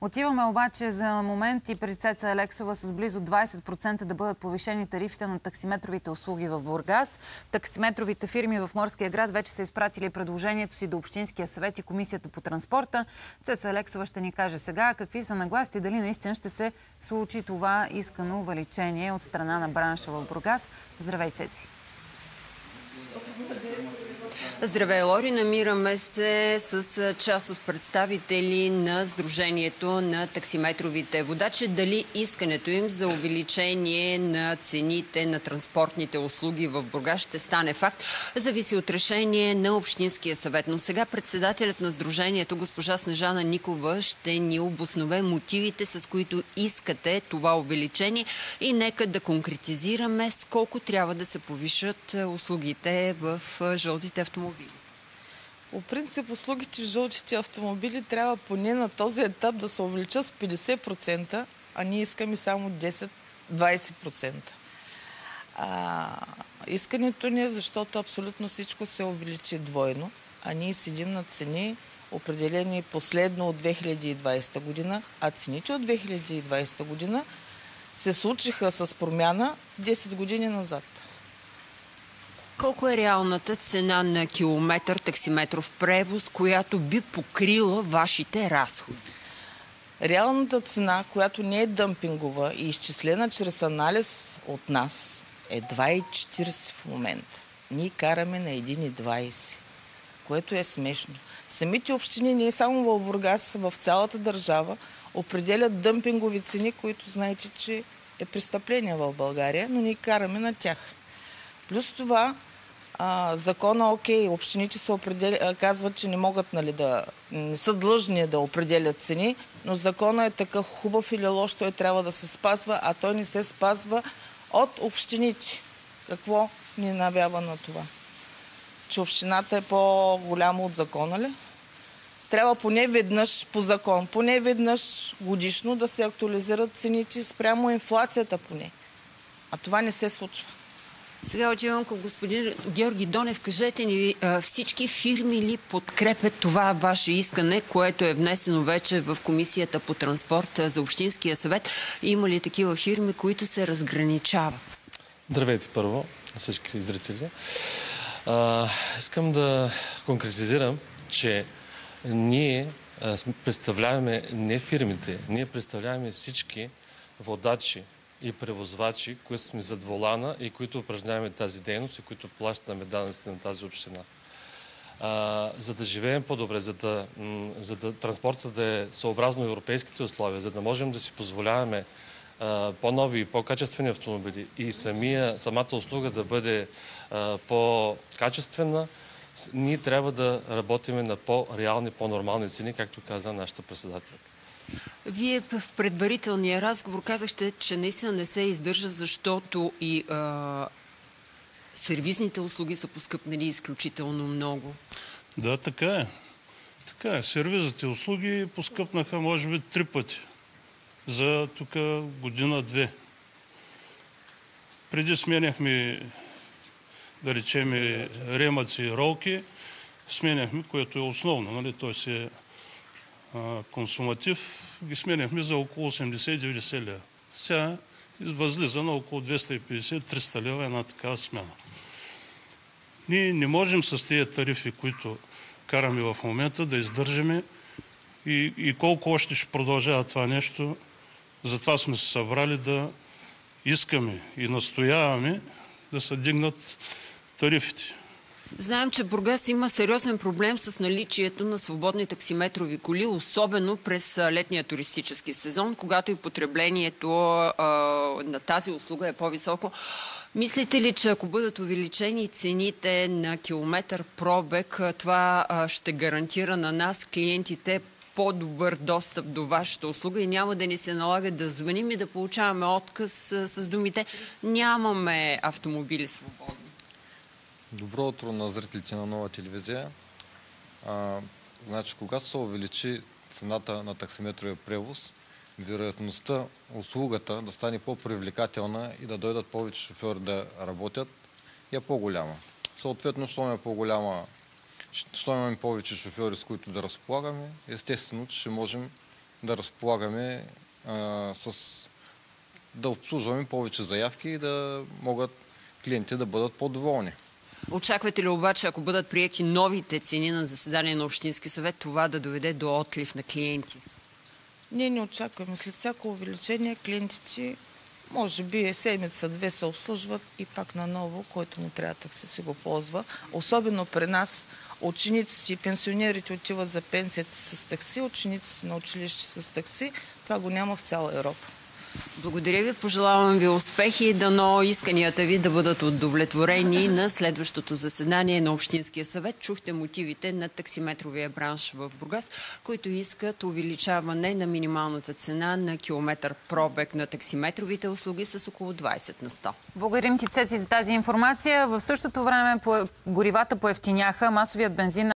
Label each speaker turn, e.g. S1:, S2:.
S1: Отиваме обаче за момент и при Цеца Алексова с близо 20% да бъдат повишени тарифите на таксиметровите услуги в Бургас. Таксиметровите фирми в Морския град вече са изпратили предложението си до Общинския съвет и Комисията по транспорта. Цеца Алексова ще ни каже сега какви са нагласти, дали наистина ще се случи това искано увеличение от страна на бранша в Бургас. Здравей, Цеци!
S2: Здравей, Лори! Намираме се с част от представители на Сдружението на таксиметровите водачи. Дали искането им за увеличение на цените на транспортните услуги в Бургас ще стане факт, зависи от решение на Общинския съвет. Но сега председателят на Сдружението, госпожа Снежана Никова, ще ни обоснове мотивите, с които искате това увеличение и нека да конкретизираме с колко трябва да се повишат услугите в жълтите автомобили.
S3: По принцип, услугите в жълтите автомобили трябва поне на този етап да се увеличат с 50%, а ние искаме само 10-20%. искането ни е, защото абсолютно всичко се увеличи двойно, а ние седим на цени, определени последно от 2020 година, а цените от 2020 година се случиха с промяна 10 години назад.
S2: Колко е реалната цена на километър таксиметров превоз, която би покрила вашите разходи?
S3: Реалната цена, която не е дъмпингова и изчислена чрез анализ от нас, е 2,40 в момента. Ние караме на 1,20, което е смешно. Самите общини, не само в Бургас, в цялата държава, определят дъмпингови цени, които знаете, че е престъпление в България, но ние караме на тях. Плюс това, а, закона, окей, общините се определя, казват, че не могат, нали, да, не са длъжни да определят цени, но закона е такъв хубав или лош, той трябва да се спазва, а той не се спазва от общините. Какво ни навява на това? Че общината е по-голяма от закона ли? Трябва поне веднъж по закон, поне веднъж годишно да се актуализират цените спрямо инфлацията поне. А това не се случва.
S2: Сега отивам към господин Георги Донев. Кажете ни, всички фирми ли подкрепят това ваше искане, което е внесено вече в Комисията по транспорт за Общинския съвет? Има ли такива фирми, които се разграничават?
S4: Здравейте първо, всички зрители. А, искам да конкретизирам, че ние представляваме не фирмите, ние представляваме всички водачи, и превозвачи, които сме зад волана и които упражняваме тази дейност и които плащаме данъците на тази община. А, за да живеем по-добре, за да, за да транспорта да е съобразно европейските условия, за да можем да си позволяваме по-нови и по-качествени автомобили и самия, самата услуга да бъде по-качествена, ние трябва да работиме на по-реални, по-нормални цени, както каза нашата председателка.
S2: Вие в предварителния разговор казахте, че наистина не се издържа, защото и а, сервизните услуги са поскъпнали изключително много.
S5: Да, така е. Така е. Сервизните услуги поскъпнаха, може би, три пъти за тук година-две. Преди сменяхме, да речем, ремъци и ролки, сменяхме, което е основно, нали? Той се е консуматив ги сменяхме за около 80-90 лева. Сега възлиза на около 250-300 лева една такава смяна. Ние не можем с тези тарифи, които караме в момента, да издържаме и, и колко още ще продължава това нещо. Затова сме се събрали да искаме и настояваме да се дигнат тарифите.
S2: Знаем, че Бургас има сериозен проблем с наличието на свободни таксиметрови коли, особено през летния туристически сезон, когато и потреблението а, на тази услуга е по-високо. Мислите ли, че ако бъдат увеличени цените на километър пробег, това а, ще гарантира на нас, клиентите, по-добър достъп до вашата услуга и няма да ни се налага да звъним и да получаваме отказ с, думите нямаме автомобили свободни?
S6: Добро утро на зрителите на нова телевизия. А, значи, когато се увеличи цената на таксиметровия превоз, вероятността услугата да стане по-привлекателна и да дойдат повече шофьори да работят е по-голяма. Съответно, що е по-голяма, що имаме повече шофьори, с които да разполагаме, естествено, че ще можем да разполагаме а, с да обслужваме повече заявки и да могат клиентите да бъдат по-доволни.
S2: Очаквате ли обаче, ако бъдат приети новите цени на заседание на Общински съвет, това да доведе до отлив на клиенти?
S3: Ние не очакваме. След всяко увеличение клиентите може би седмица-две се обслужват и пак наново, който му трябва такси си го ползва. Особено при нас учениците и пенсионерите отиват за пенсията с такси, учениците на училище с такси. Това го няма в цяла Европа.
S2: Благодаря ви, пожелавам ви успехи и дано исканията ви да бъдат удовлетворени на следващото заседание на Общинския съвет. Чухте мотивите на таксиметровия бранш в Бургас, които искат увеличаване на минималната цена на километър пробег на таксиметровите услуги с около 20 на 100.
S1: Благодарим ти, Цеци, за тази информация. В същото време горивата поевтиняха. Масовият бензин